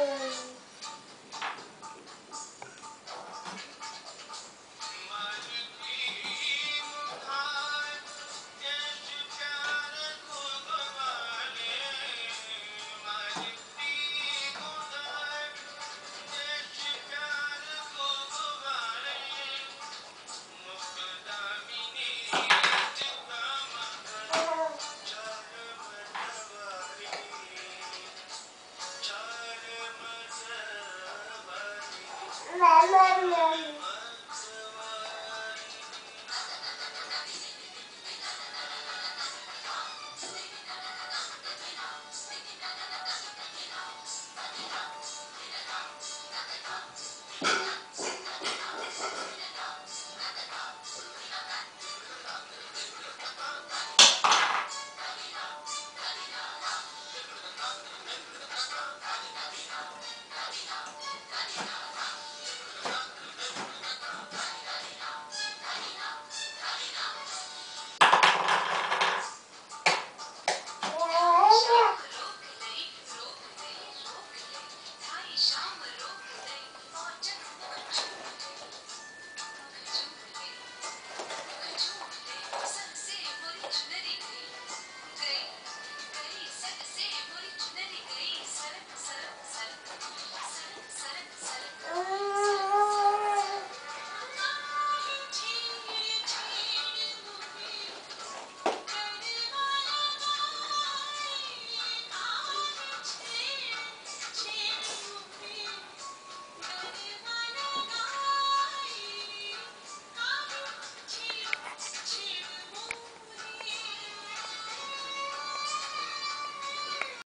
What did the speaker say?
Whoa! Mama, Mama.